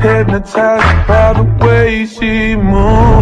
Hypnotized by the way she moves